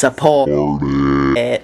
support it.